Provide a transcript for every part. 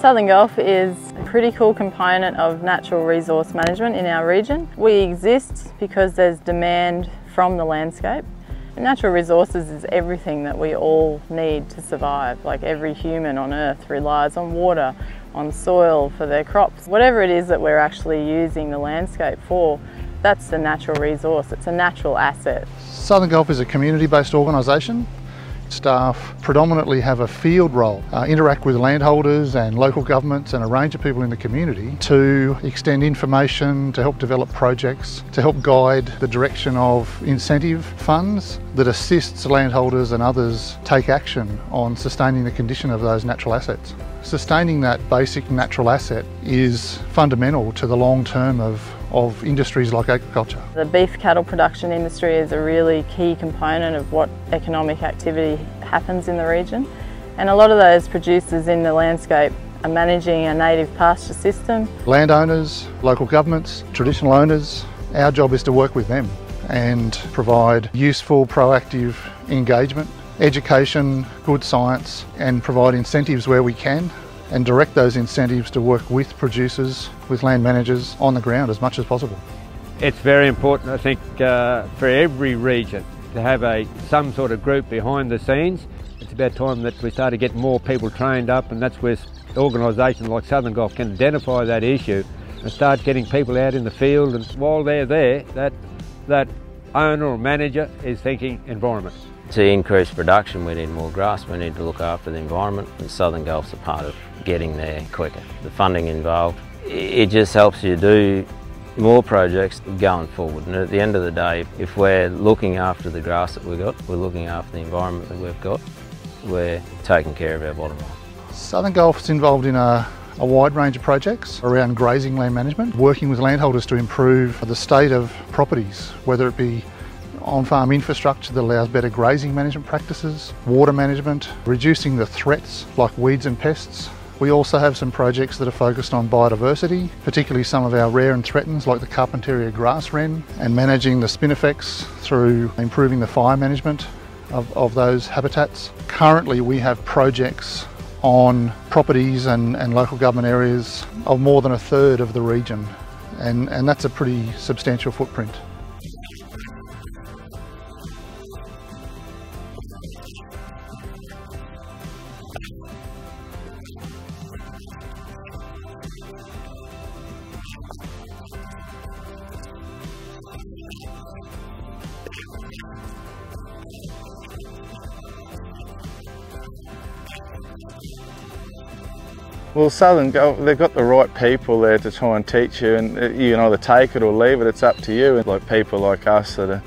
Southern Gulf is a pretty cool component of natural resource management in our region. We exist because there's demand from the landscape. Natural resources is everything that we all need to survive. Like every human on earth relies on water, on soil for their crops. Whatever it is that we're actually using the landscape for, that's the natural resource. It's a natural asset. Southern Gulf is a community-based organisation Staff predominantly have a field role, uh, interact with landholders and local governments and a range of people in the community to extend information, to help develop projects, to help guide the direction of incentive funds that assists landholders and others take action on sustaining the condition of those natural assets. Sustaining that basic natural asset is fundamental to the long term of of industries like agriculture. The beef cattle production industry is a really key component of what economic activity happens in the region and a lot of those producers in the landscape are managing a native pasture system. Landowners, local governments, traditional owners, our job is to work with them and provide useful, proactive engagement, education, good science and provide incentives where we can and direct those incentives to work with producers, with land managers on the ground as much as possible. It's very important, I think, uh, for every region to have a some sort of group behind the scenes. It's about time that we start to get more people trained up and that's where organisations like Southern Gulf can identify that issue and start getting people out in the field and while they're there, that, that owner or manager is thinking environment. To increase production we need more grass, we need to look after the environment and Southern Gulf's a part of getting there quicker. The funding involved, it just helps you do more projects going forward and at the end of the day if we're looking after the grass that we've got, we're looking after the environment that we've got, we're taking care of our bottom line. Southern Gulf is involved in a a wide range of projects around grazing land management, working with landholders to improve the state of properties, whether it be on-farm infrastructure that allows better grazing management practices, water management, reducing the threats like weeds and pests. We also have some projects that are focused on biodiversity, particularly some of our rare and threatened like the Carpentaria grass wren and managing the spinifex through improving the fire management of, of those habitats. Currently we have projects on properties and, and local government areas of more than a third of the region and, and that's a pretty substantial footprint. Well, Southern they've got the right people there to try and teach you, and uh, you can either take it or leave it. It's up to you. Like people like us that are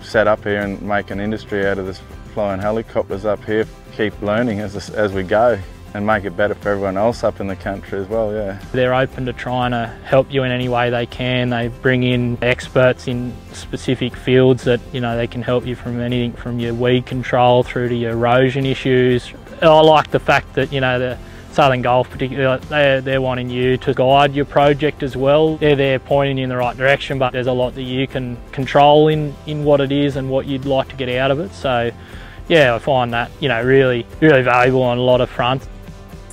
set up here and make an industry out of this flying helicopters up here, keep learning as, as we go and make it better for everyone else up in the country as well, yeah. They're open to trying to help you in any way they can. They bring in experts in specific fields that, you know, they can help you from anything from your weed control through to your erosion issues. I like the fact that, you know, the Southern Gulf particularly, uh, they're, they're wanting you to guide your project as well. They're there pointing you in the right direction, but there's a lot that you can control in, in what it is and what you'd like to get out of it. So yeah, I find that, you know, really, really valuable on a lot of fronts.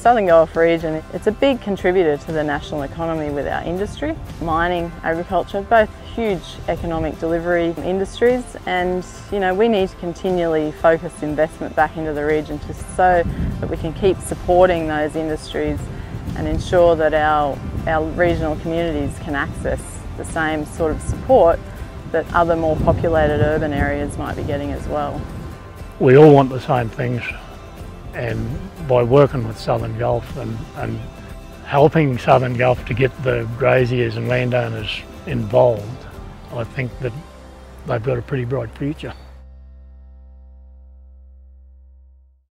Southern Gulf region, it's a big contributor to the national economy with our industry. Mining, agriculture, both huge economic delivery industries and you know we need to continually focus investment back into the region to so that we can keep supporting those industries and ensure that our, our regional communities can access the same sort of support that other more populated urban areas might be getting as well. We all want the same things and by working with Southern Gulf and, and helping Southern Gulf to get the graziers and landowners involved, I think that they've got a pretty bright future.